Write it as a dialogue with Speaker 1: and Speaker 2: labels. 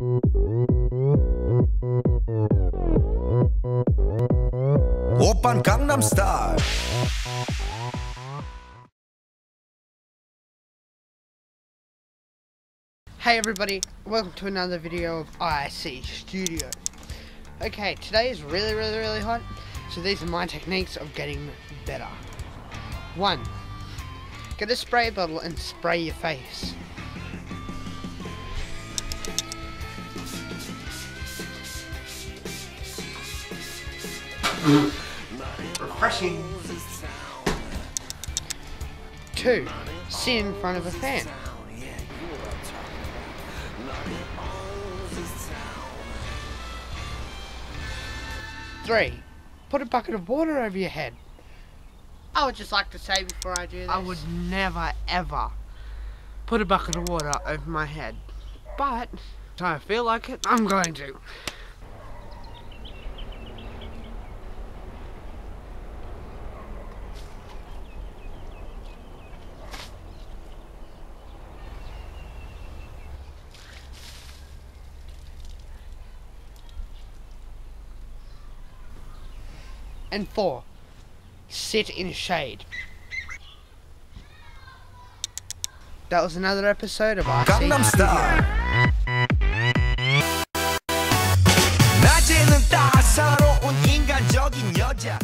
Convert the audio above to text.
Speaker 1: Open Gangnam Style.
Speaker 2: Hey everybody, welcome to another video of IC Studio. Okay, today is really, really, really hot, so these are my techniques of getting better. One, get a spray bottle and spray your face. Refreshing. Two, sit in front of a fan. Three, put a bucket of water over your head. I would just like to say before I do this. I would never ever put a bucket of water over my head. But, if I feel like it, I'm going to. And four, sit in shade. That was another episode of IC
Speaker 1: 강남스타일 낮에는 따사로운 인간적인 여자